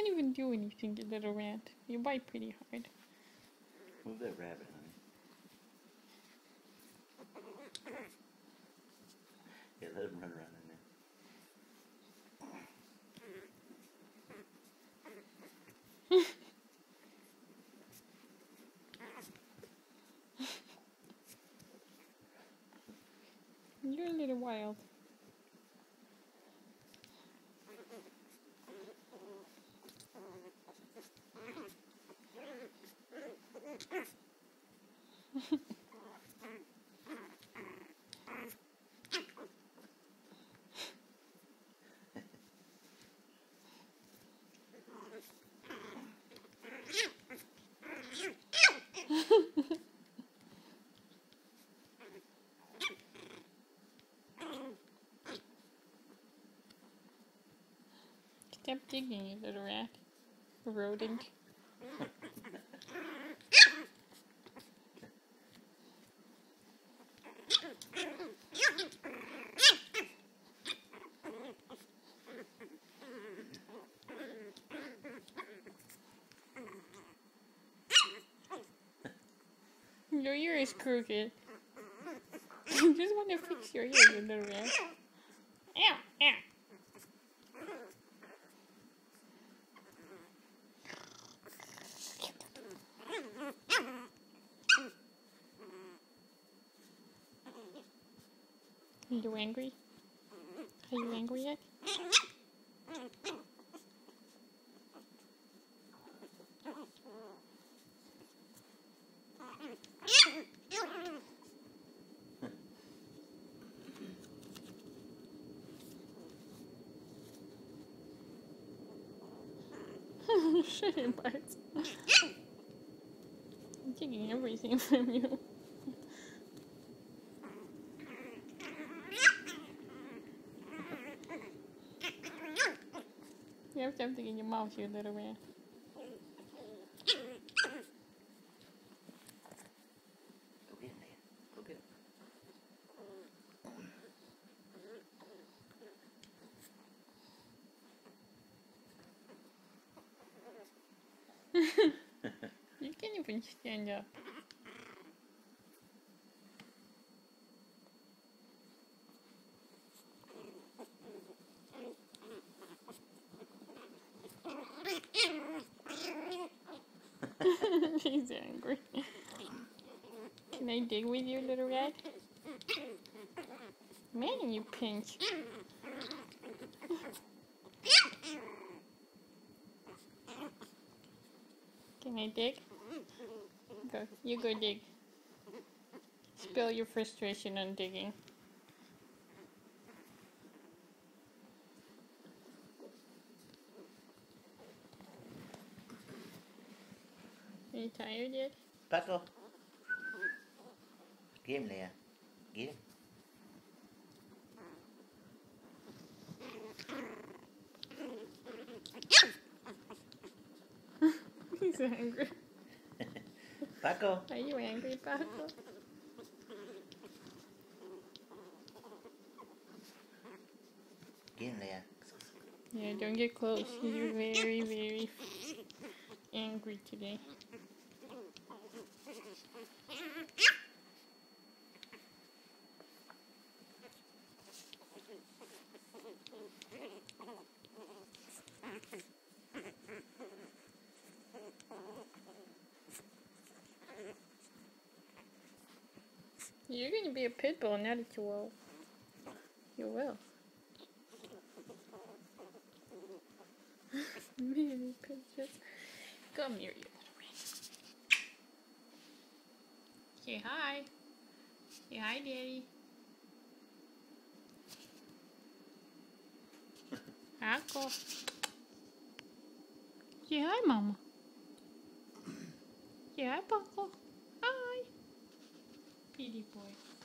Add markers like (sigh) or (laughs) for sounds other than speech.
can't even do anything, you little rat. You bite pretty hard. Move that rabbit, honey. Yeah, let him run around in there. (laughs) You're a little wild. Stop digging, you little rat. Rodent. (laughs) Your ear is crooked. (laughs) I just want to fix your ear, you little rat. Ow, ow. Are you angry? Are you angry yet? (laughs) Shame bites. I'm taking everything from you. You have something in your mouth, you little rat. Go get him, man. Go get him. Stand. (laughs) She's angry. Can I dig with you, little rat? Man, you pinch. (laughs) Can I dig? Go. You go dig. Spill your frustration on digging. Are you tired yet? Paco. Get him, Leah. Get him. (laughs) He's angry. Paco. Are you angry, Paco? Get him, Leah. Yeah, don't get close. You're very, very angry today. You're gonna be a pit bull now that you will. You will. (laughs) Many pictures. Come here, you little rat. Say hi. Say hi, Daddy. (laughs) Paco. Say hi, Mama. Say hi, Paco. Petey boy.